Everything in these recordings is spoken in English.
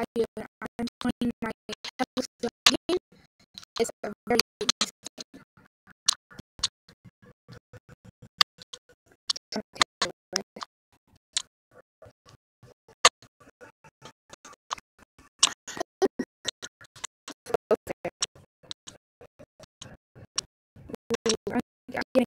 I, I'm joining my house again. It's a very nice game. Okay. Okay. I'm getting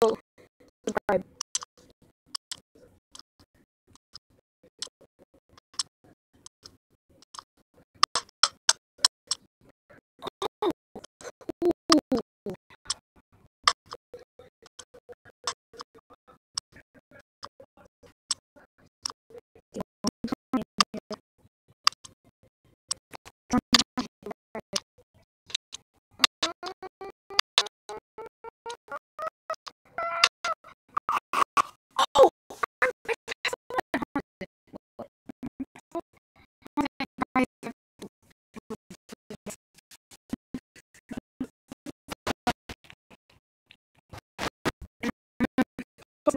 Bro,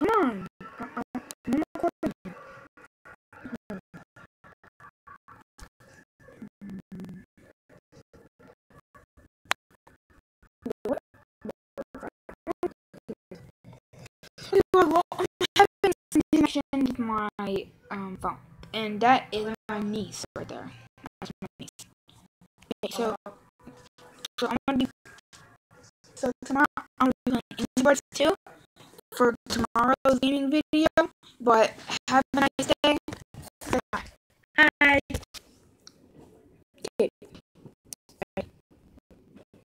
come on. Uh, uh, no more recording. Well, I'm having some connection with my um phone, and that is my niece right there. That's my niece. So, so I'm gonna be so tomorrow I'm gonna be playing Angry Birds 2 for tomorrow's gaming video, but